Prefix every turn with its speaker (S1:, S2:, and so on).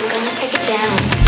S1: I'm gonna take it down.